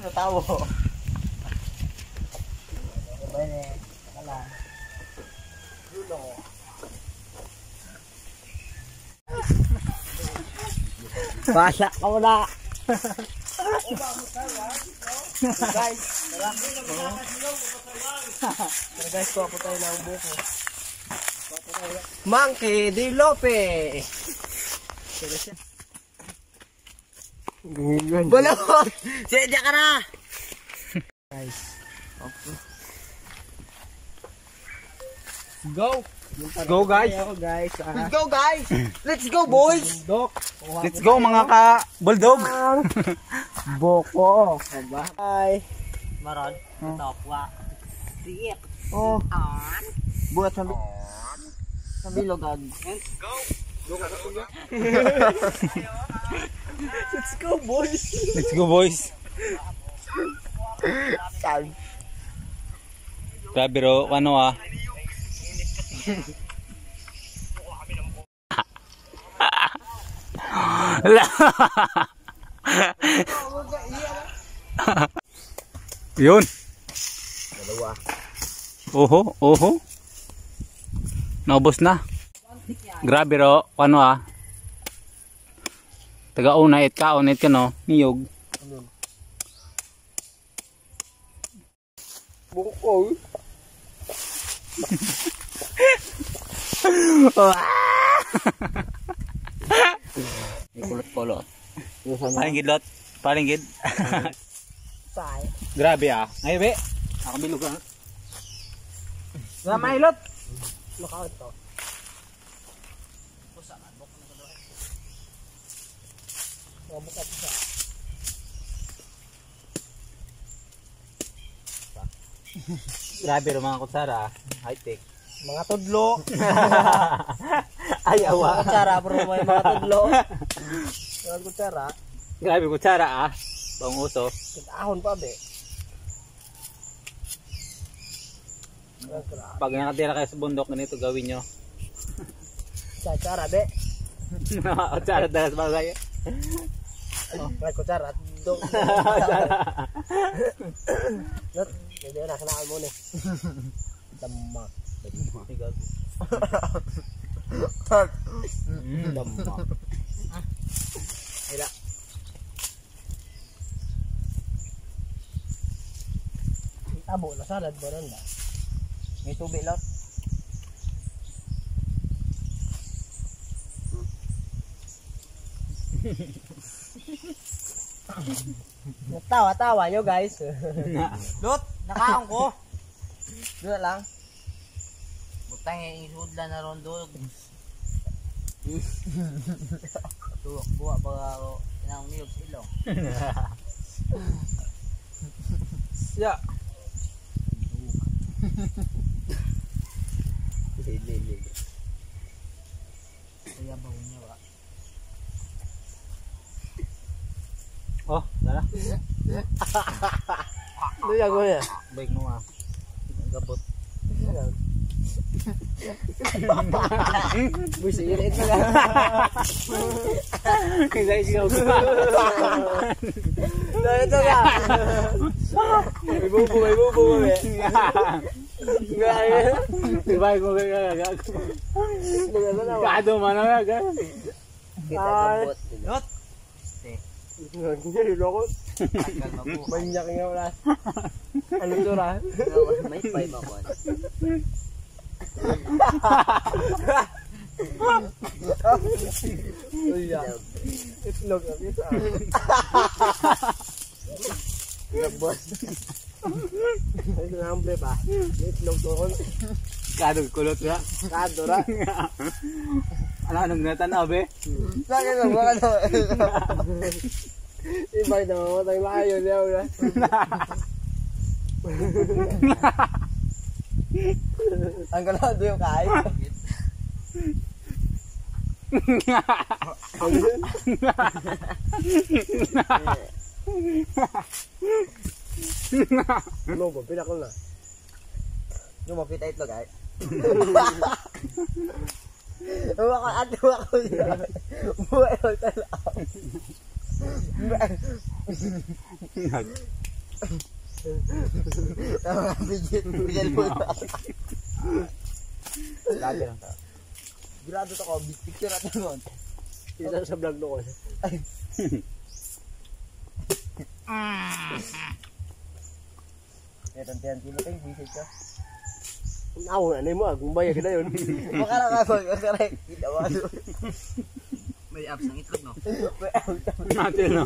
Natawo. Sabay ni. Kala. Basa ka mo na. guys. Tara guys, kuha po tayo ng buko. Monkey Di Lope. Balot! Sedya ka na! Guys. Okay. Go! Go guys. Guys. Let's go guys! Let's go boys! Let's go mga ka bulldog. Boko. Bye. Maron. Tokwa. Siik. Oh. Buat sa sa bilogag. Let's go. Let's go boys. Let's go boys. Saan? Grabe ro, ano ah. Yun. Dalawa. Oho, oho. Naubos na. Grabe ro, ano ah. Taga una it ka, unit ka no, niyog. Buko. May kulot-kulot. Paling gidlot. Paling gid. Grabe ah. Ngayon be. Ako bilog ah. Nga mailot. Lookout to. Grabe ro mga kutsara ah. High tech. Mga tudlo. Ay awa. Kutsara, bro. May mga tudlo. Mga kutsara. Grabe kutsara ah. Bang uso. Ahon pa, be. Pag nakatira kayo sa bundok ganito gawin nyo. Kutsara, be. kutsara dalas bagay. Oh, may kutsara. Dong. Not, hindi na kanaan mo ni. Dama. Dama. Ila. Tabo na salad ba ron ba? May tubig lang. Natawa-tawa nyo guys. Lot, nakaon ko. Doon lang. Butang yung isudla na ron doon. Tuwak buwa pa ako inang niyog sa ilong. Ya. Lili. Kaya ba niya ba? Oh, tara. Ano yung ako niya? Baik mo ah. Gabot. Busi, ilit na lang. Kaya sigaw ko. Dahil ito ka. May bubo, may bubo. may. Gaya. Ibay ko kaya gago. Ano na ba? Kado man na gago. Ay. Bot. Lot. Hindi, loko. Tagal mabuhay. Manyak nga wala. Ano to ra? May five ako. Uy, ya. Itlog ang isa. Nagbos. Ay, hambre ba? Itlog doon. Kado kulot nga. Kado ra. Ano anong natanaw be? Saka na mga ano. Ibay na mamatay layo niya wala. Ang kalado yung kain. Ano ba? Pinakol na. Yung mapita itlog ay. Huwa ka, ate, huwa ko yan. Huwa ko talaga. Tama, bigyan, bigyan mo na. Grabe lang to. Grado to ko, big picture at nun. Isa sa vlog ko. Eh, tantiyan, sino tayo, visit ka? Ako na, ano mo, gumbaya ka na yun. Baka nakasal ka ka rin. Ginawa doon. May apps ng itlog, no? May out. Natin no.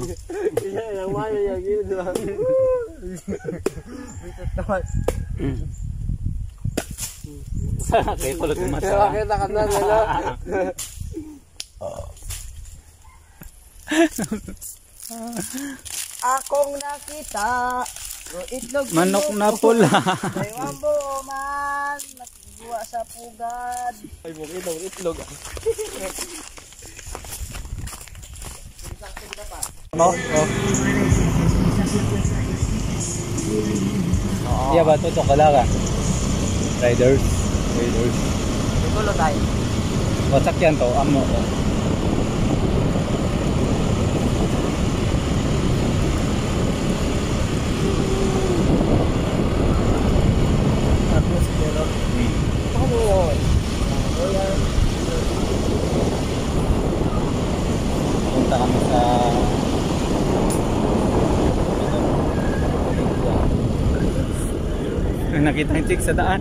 Iya, yung mga yung gilid, di ba? May tatawan. Kaya kulot yung Kaya mata. kita ka na, ano? Akong nakita. Itlog Manok na pula. May wambo man. Nakiguwa sa pugad. Ay, mo kita, itlog. Oh, oh. Iya ba? Tutok ka lang. Riders. Riders. Igulo tayo. Wasak yan to. Amo ko. Tapos, pero. Ano yun? Ano yan? Punta kami sa... May nakita yung chick sa daan.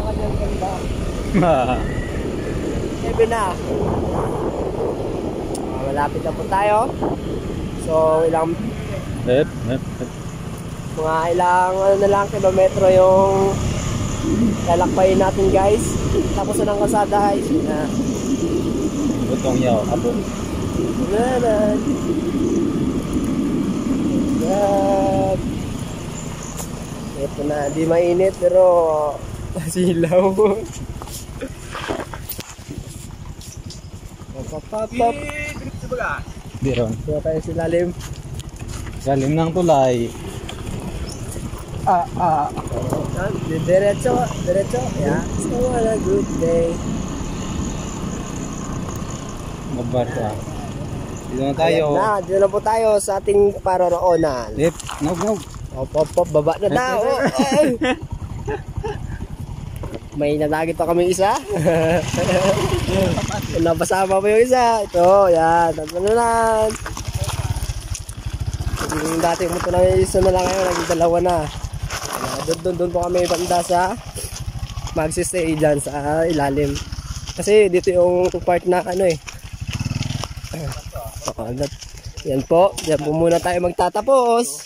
Kanyang ganda. Ebe na. Ah, malapit na po tayo. So, ilang Hep, hep, hep. mga ilang ano na lang kilometro yung lalakbayin natin guys. Tapos na ng kalsada guys. Na. Butong yaw. Abo. Nanan. Yan. Na, di mainit pero silaw. Pop, pop, pop. Di ron. Kuha tayo sa lalim. Galing ng tulay. Ah, ah. Diretso, diretso. Yeah. So, what a good day. Magbarka. Dito na tayo. Ayan na, dito na po tayo sa ating paroroonan. Hep, nog, nog. Hop, hop, hop, baba na daw. Ay. May nalagit pa kami isa. Napasama pa yung isa. Ito, yan. Ano na. Yung dati mo ito na isa na lang ngayon, naging dalawa na. Doon, doon, doon po kami banda sa magsistay dyan sa ilalim. Kasi dito yung part na ano eh. Oo, that- yan po. Yan po muna tayo magtatapos.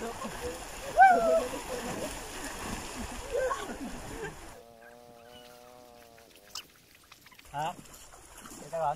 Basan. Ha? Ito ba?